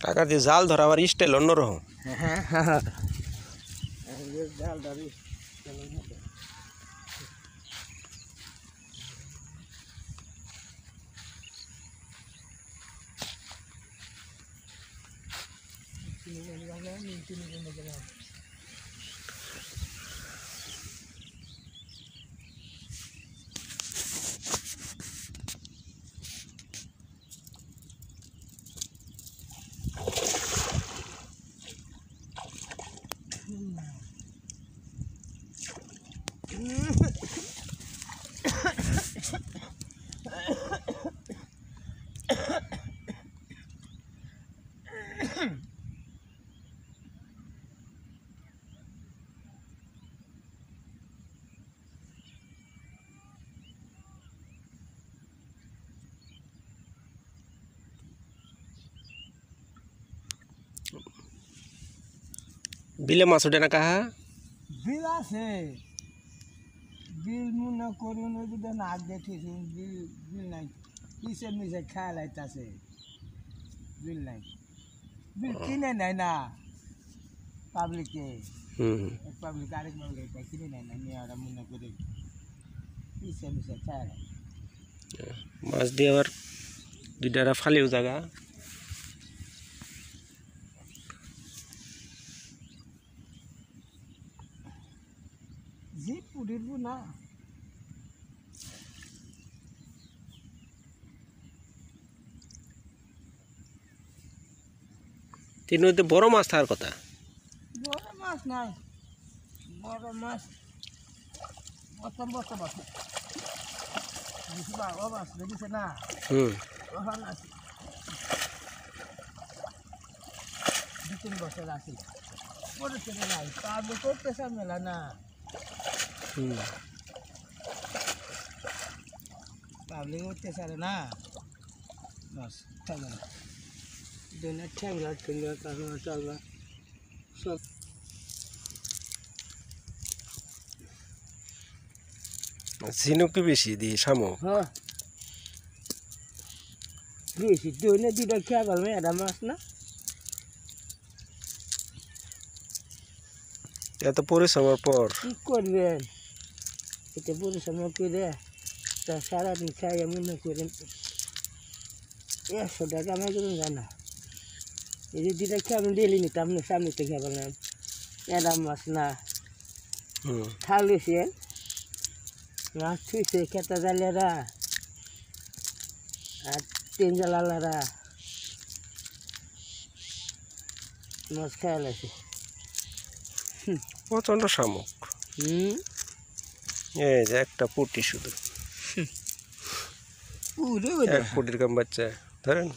টাকা দিয়ে জাল ধরা আবার স্টাইল অন্যরকম হ্যাঁ হ্যাঁ জাল ধরি বিলে মাছ ওঠে না কাহা বিল আছে বিল মনে করুন ওই যদি নাক দেখিয়েছি বিল বিল নাই কিসে মিশে খেয়াল আইতাছে বিল নাই বিল কিনে নেয় না পাবলিকে হুম পাবলিক আরেক পাবলিক কিনে নেয় না নিয়ে ওরা মনে করে কিসে মিশে খেয়াল মাছ দিয়ে আবার দুইটা ফালিও জায়গা জি পুরিব না। নদীতে বড় মাছ থাকার কথা? বড় মাছ নাই। বড় মাছ আছে বুঝবা ও মাছ না। হুম। আছে। দু তিন বছর আছে। নাই। মেলা না। পাবলিক করতেছে না? বাস থাকবে না দিনে ঠ্যাংলা ঠ্যাংলা কারণ সব ঝিনুকি বেশি দিয়ে শামুক হ্যাঁ। বেশি দিনে দুটা খেয়া গেল এটা মাছ না? এত পরিশ্রমের পর। কি করবেন? এটা পরিশ্রম করে তা সারাদিন খাই মনে করেন একশো টাকা আমি করুন জানা এই যে দুটা খেয়ে আমি ডেলি নিতাম না সামনে থেকে বললাম এরা মাছ না হুম খালিছে মাছ ছুঁইছে খেতা জালেরা আর তিন জালালারা মাছ খেয়াল আছে প্রচণ্ড শামুক হুম এই যে একটা পুটি শুধু পুরো এক পুটির কাম বাচ্চা ধরেন